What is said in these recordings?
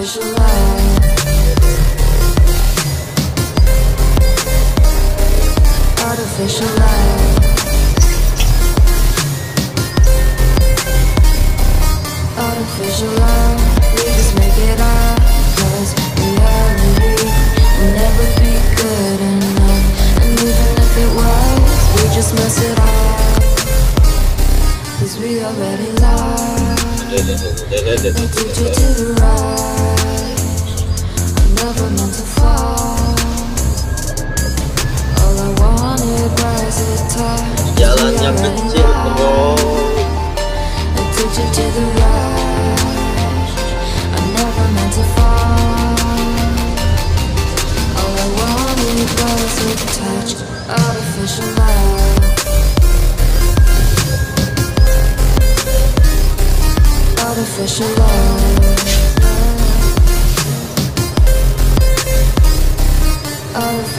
Artificial. Artificial love. Artificial love, we just make it up Cause reality will never be good enough And even if it was, we just mess it up Cause we already lost to the rush I never meant to fall. All I wanted was a touch 'Cause we Jalannya kecil bro Addicted to the rush. I never meant to fall. All I wanted was a touch Artificial love. Artificial love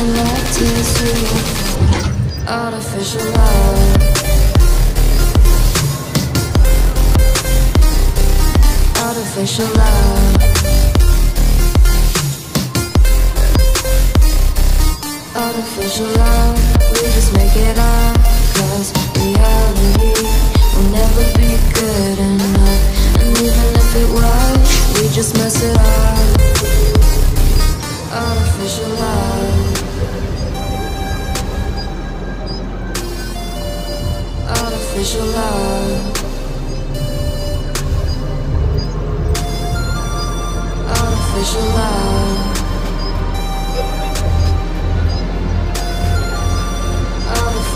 And is real Artificial love. Artificial love. Artificial love, we just make it up Cause reality will never be good enough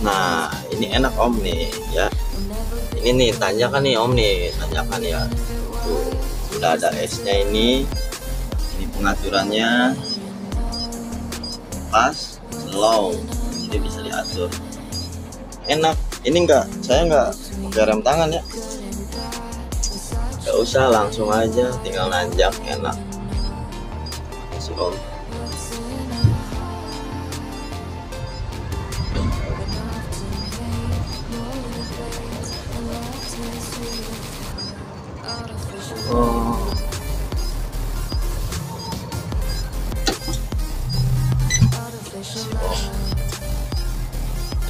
nah ini enak om nih ya. Ini nih tanyakan nih om nih tanyakan ya. Tuh udah ada esnya ini. Ini pengaturannya. Pas slow jadi bisa diatur. Enak. Ini enggak saya enggak rem tangan ya. Gak usah langsung aja. Tinggal nanjak enak. Si om Oh.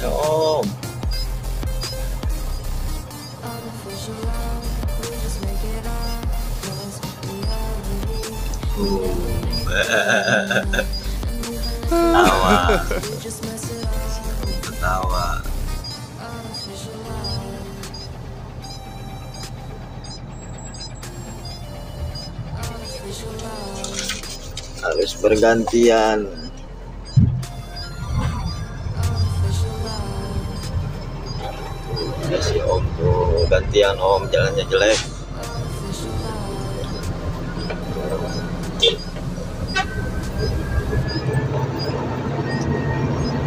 Ya om. Ketawa. Harus bergantian. Ya si om tuh gantian om jalannya jelek.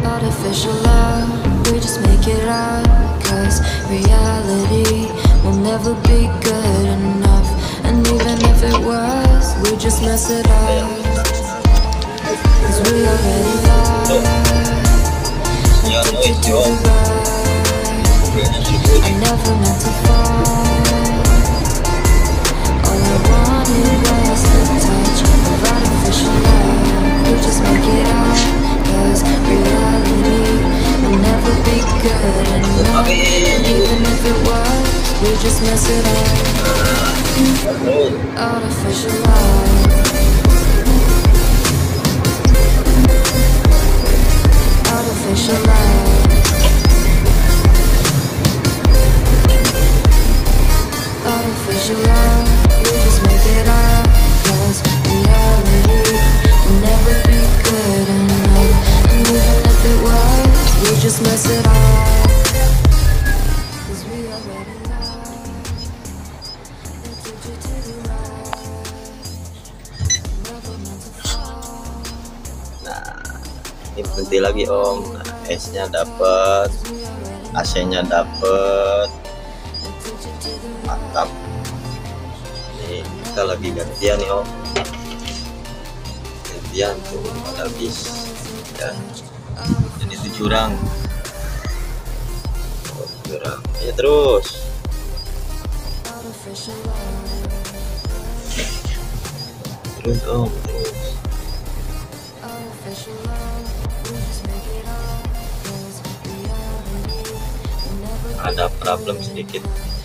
Artificial love, we just make it up. Cause reality will never be good enough. And even if it was, we just mess it up. I never meant to fall. All I wanted was the touch of artificial just make it reality will never be good enough. Even if it was, we just mess it up. Artificial love. dong esnya dapet AC nya dapet. Mantap. Nih kita lagi gantian nih om. Gantian tuh ada bis ya. Jadi itu curang oh, jurang ya terus. Terus om terus. Ada problem sedikit.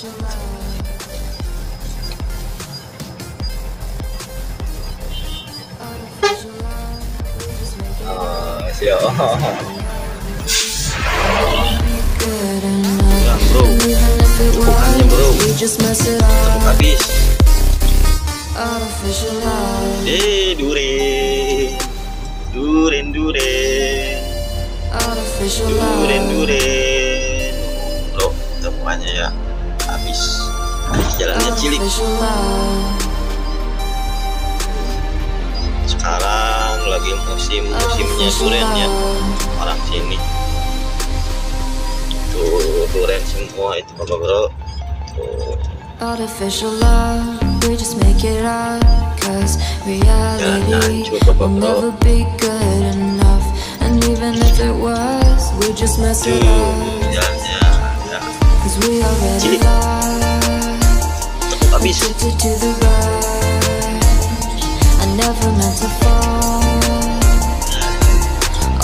Oh, sih. Oh. Bro. Bukannya bro. Tepuk habis. Eh, Bro, temuannya ya. Habis jalannya cilik. Love. Sekarang lagi musim musimnya duren ya orang sini. Tuh duren semua itu bapak bro. Tuh. Artificial love, we just make it up. Cause reality will never be good enough. And even if it was, we just mess it up. Cause we already Cilik. Habis. Addicted to the rush. never meant to fall.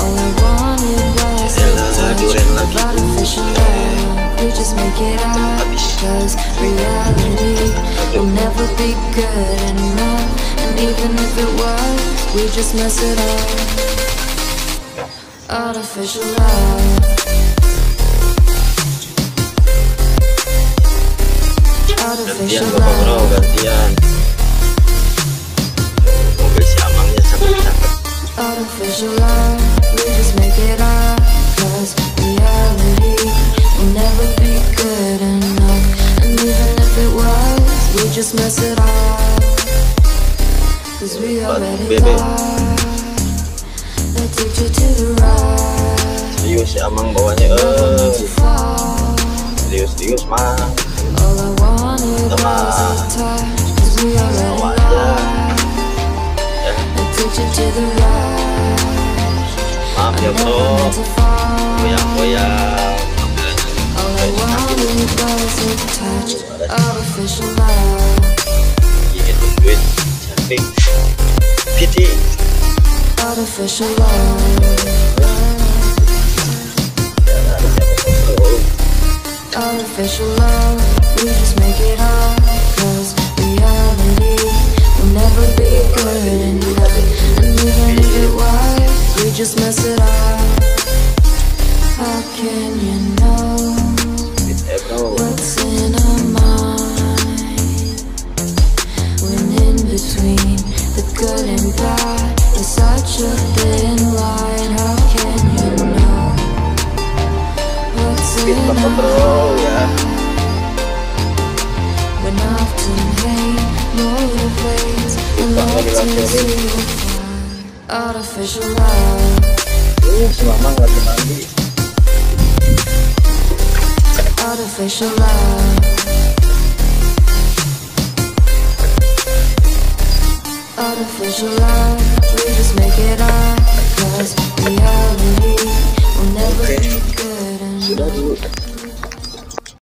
All I wanted was a touch of artificial love. We just make it up, cause reality will never be good enough. And even if it was, we just mess it up. Artificial love. gantian bapak bro gantian. Mobil si amangnya sampai cakep Just mess it up. Cause we already Serius si amang bawanya eh. Serius serius mah. All I wanted Come a touch. Cause we already Sama aja. got ya addicted to the ride. maaf ya bro meant to fall. goyang-goyang All I wanted was a touch, artificial love, ini tungguin cantik Piti artificial love, artificial love. Just mess it up. How can you know? Mandi. Artificial love. Artificial love. We just make it up. Cause reality will never be good enough.